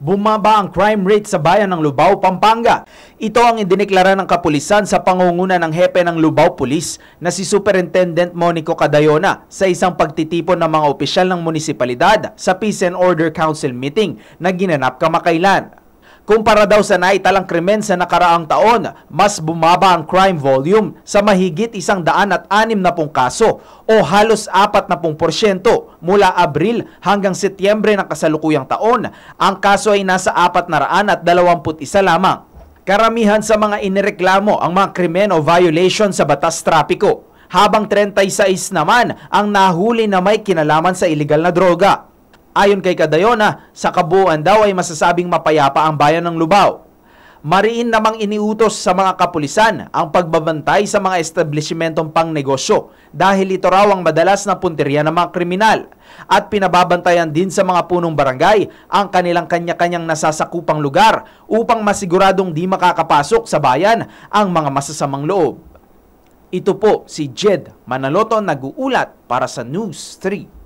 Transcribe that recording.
Bumaba ang crime rate sa bayan ng Lubao, Pampanga. Ito ang idineklara ng kapulisan sa pangunguna ng hepe ng Lubao Police na si Superintendent Monico Cadayona sa isang pagtitipon ng mga opisyal ng munisipalidad sa Peace and Order Council meeting na ginanap kamakailan. Kumpara daw sa naitalang krimen sa nakaraang taon, mas bumaba ang crime volume sa mahigit isang daan at anim na pong kaso o halos apat na pong porsyento mula Abril hanggang Setyembre ng kasalukuyang taon. Ang kaso ay nasa apat na raan at dalawamput isa lamang. Karamihan sa mga inireklamo ang mga krimen o violation sa batas trapiko, habang 36 naman ang nahuli na may kinalaman sa iligal na droga. Ayon kay Kadayona, sa kabuuan daw ay masasabing mapayapa ang bayan ng Lubao. Mariin namang iniutos sa mga kapulisan ang pagbabantay sa mga establishmentong pangnegosyo dahil ito raw ang madalas na punteriya ng mga kriminal at pinababantayan din sa mga punong barangay ang kanilang kanya-kanyang nasasakupang lugar upang masiguradong di makakapasok sa bayan ang mga masasamang loob. Ito po si Jed Manaloto nag-uulat para sa News 3.